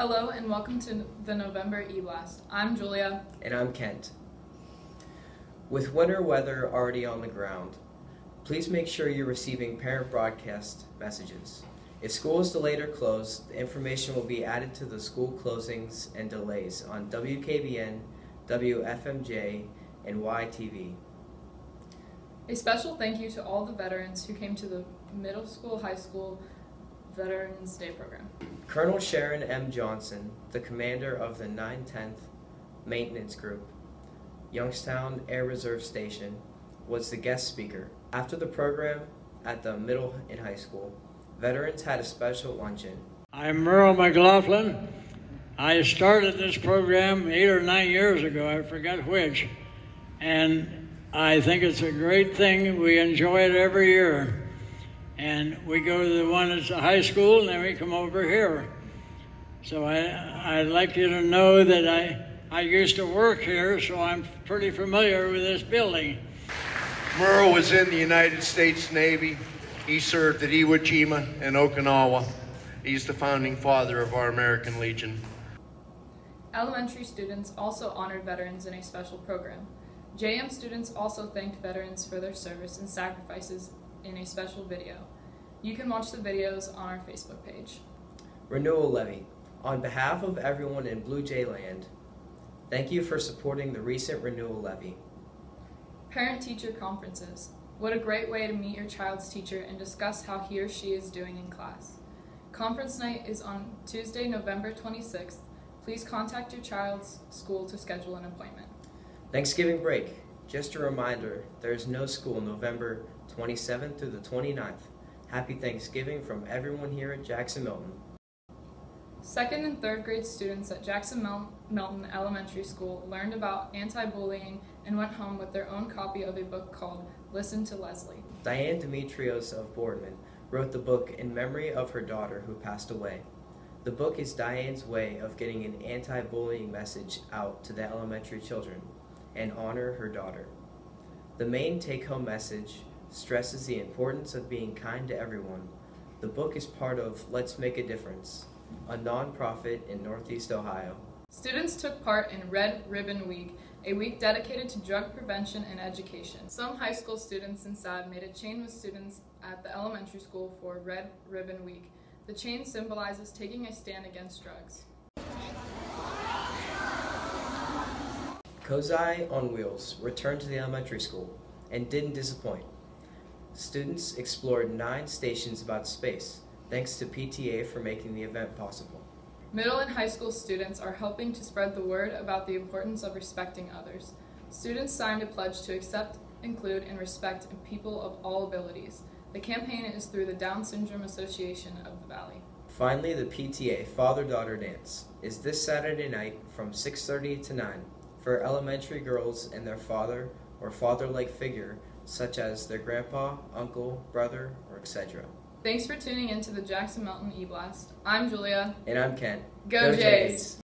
Hello and welcome to the November E-Blast. I'm Julia. And I'm Kent. With winter weather already on the ground, please make sure you're receiving parent broadcast messages. If school is delayed or closed, the information will be added to the school closings and delays on WKBN, WFMJ, and YTV. A special thank you to all the veterans who came to the middle school, high school Veterans Day program. Colonel Sharon M. Johnson, the commander of the 910th Maintenance Group, Youngstown Air Reserve Station, was the guest speaker. After the program at the middle and high school, veterans had a special luncheon. I'm Merle McLaughlin. I started this program eight or nine years ago, I forgot which, and I think it's a great thing. We enjoy it every year and we go to the one that's a high school, and then we come over here. So I, I'd like you to know that I, I used to work here, so I'm pretty familiar with this building. Merle was in the United States Navy. He served at Iwo Jima and Okinawa. He's the founding father of our American Legion. Elementary students also honored veterans in a special program. JM students also thanked veterans for their service and sacrifices in a special video. You can watch the videos on our Facebook page. Renewal Levy. On behalf of everyone in Blue Jay Land, thank you for supporting the recent Renewal Levy. Parent teacher conferences. What a great way to meet your child's teacher and discuss how he or she is doing in class. Conference night is on Tuesday, November 26th. Please contact your child's school to schedule an appointment. Thanksgiving break. Just a reminder, there is no school November 27th through the 29th. Happy Thanksgiving from everyone here at Jackson Milton. Second and third grade students at Jackson Milton Elementary School learned about anti-bullying and went home with their own copy of a book called Listen to Leslie. Diane Demetrios of Boardman wrote the book in memory of her daughter who passed away. The book is Diane's way of getting an anti-bullying message out to the elementary children and honor her daughter. The main take-home message stresses the importance of being kind to everyone. The book is part of Let's Make a Difference, a nonprofit in Northeast Ohio. Students took part in Red Ribbon Week, a week dedicated to drug prevention and education. Some high school students in SADD made a chain with students at the elementary school for Red Ribbon Week. The chain symbolizes taking a stand against drugs. COSI on Wheels returned to the elementary school and didn't disappoint. Students explored nine stations about space, thanks to PTA for making the event possible. Middle and high school students are helping to spread the word about the importance of respecting others. Students signed a pledge to accept, include, and respect people of all abilities. The campaign is through the Down Syndrome Association of the Valley. Finally, the PTA Father-Daughter Dance is this Saturday night from 6.30 to 9 for elementary girls and their father or father-like figure such as their grandpa, uncle, brother, or etc. Thanks for tuning in to the Jackson Milton E-Blast. I'm Julia. And I'm Ken. Go, Go Jays. Jays.